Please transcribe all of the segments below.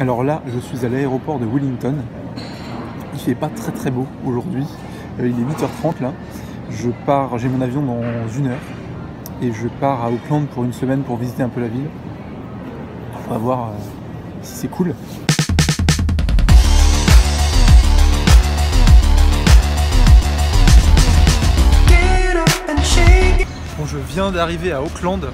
Alors là, je suis à l'aéroport de Wellington. Il fait pas très très beau aujourd'hui. Euh, il est 8h30 là. Je pars, j'ai mon avion dans une heure. Et je pars à Auckland pour une semaine pour visiter un peu la ville. On va voir euh, si c'est cool. Bon, je viens d'arriver à Auckland.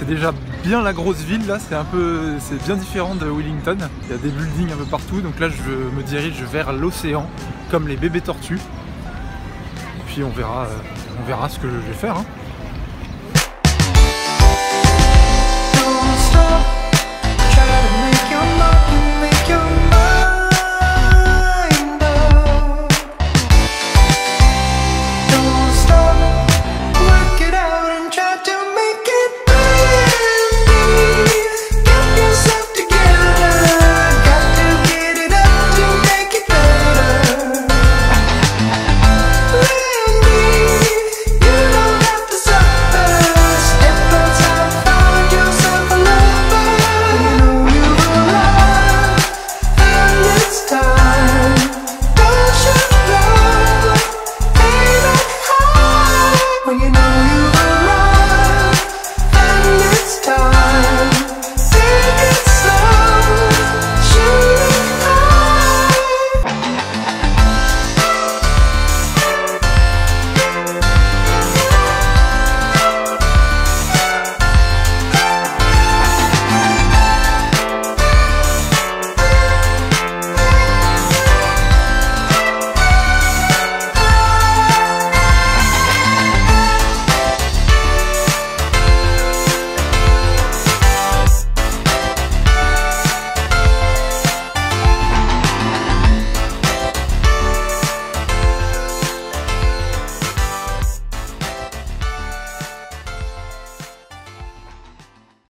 C'est déjà bien la grosse ville là, c'est un peu c'est bien différent de Wellington. Il y a des buildings un peu partout, donc là je me dirige vers l'océan comme les bébés tortues. Et puis on verra, euh, on verra ce que je vais faire. hein.